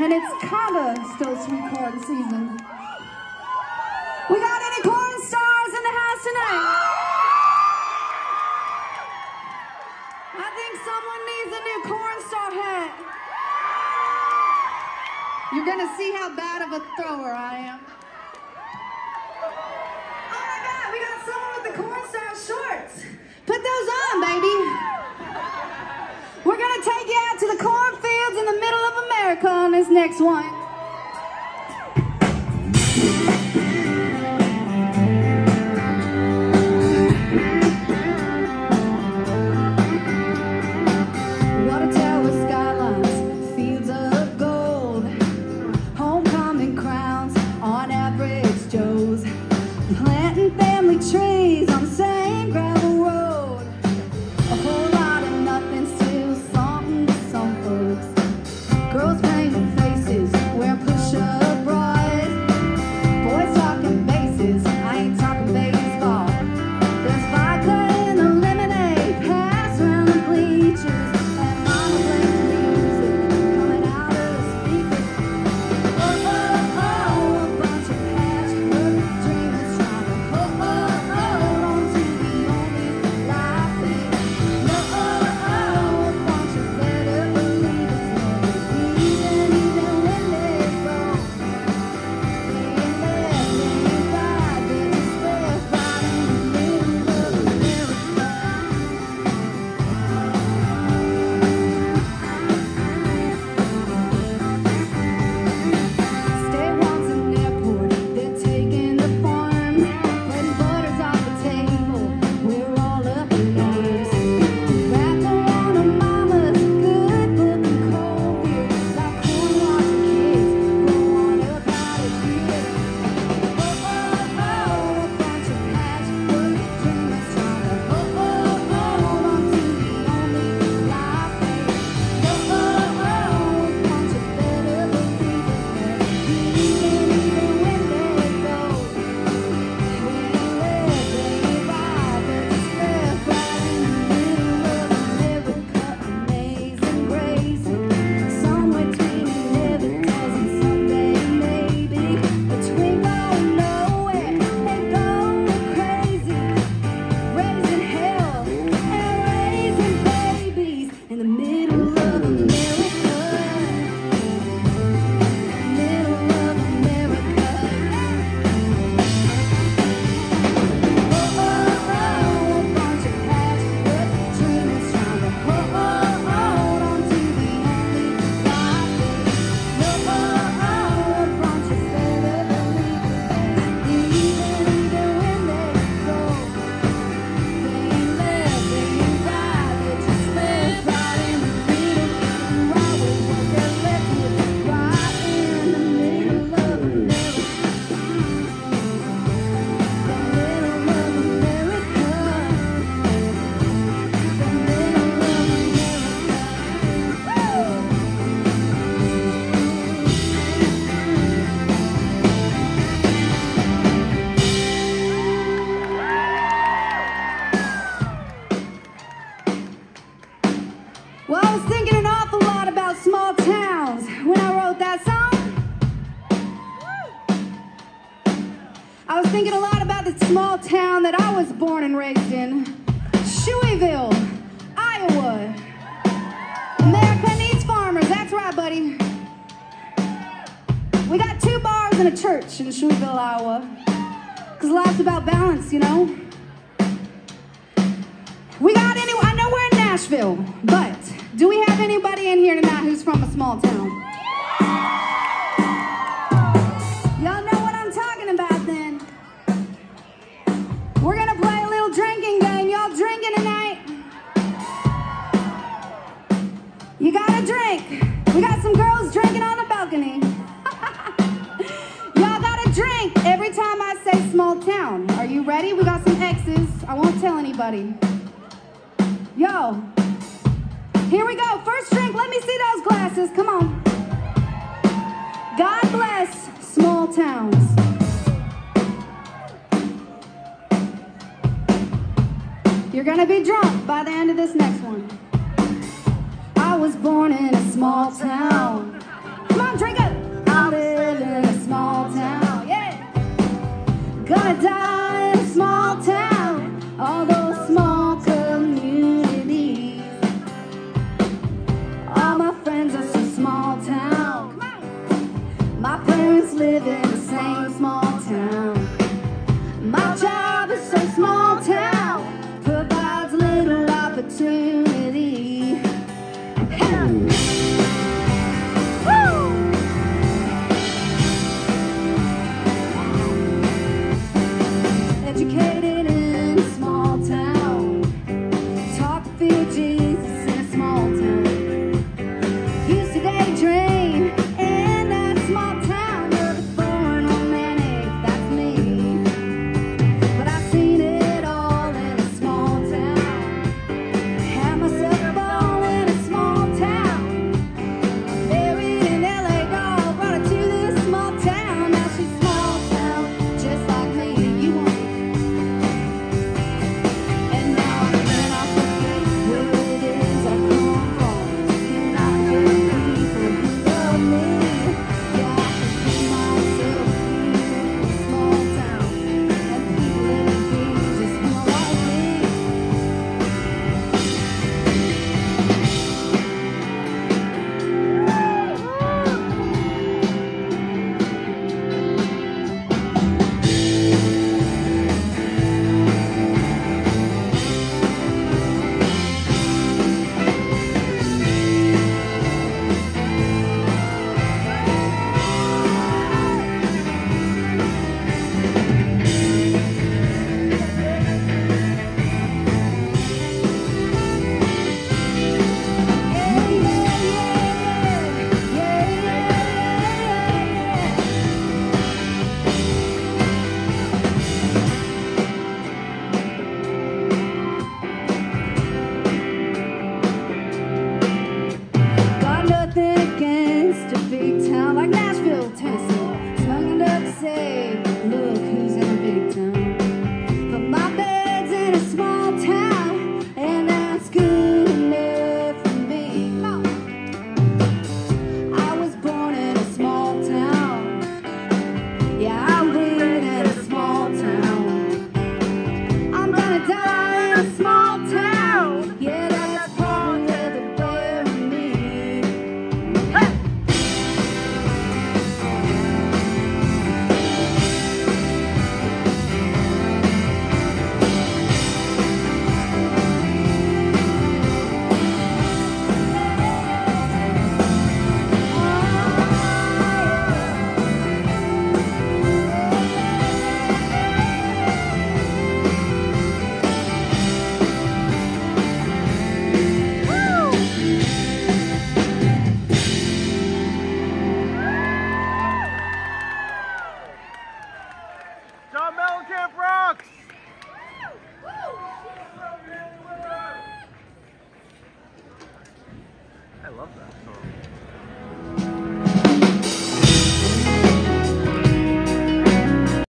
and it's kinda still sweet corn season. We got any corn stars in the house tonight? I think someone needs a new corn star hat. You're gonna see how bad of a thrower I am. Oh my god, we got someone with the corn star shorts. Put those on, baby. Next one. Song. I was thinking a lot about the small town that I was born and raised in Shueyville, Iowa. America needs farmers, that's right, buddy. We got two bars and a church in Shueyville, Iowa. Because life's about balance, you know? We got any, I know we're in Nashville, but do we have anybody in here tonight who's from a small town? Drink every time I say small town. Are you ready? We got some X's. I won't tell anybody. Yo, here we go. First drink. Let me see those glasses. Come on. God bless small towns. You're gonna be drunk by the end of this next one. I was born in a small town. Come on, drink it. Gonna die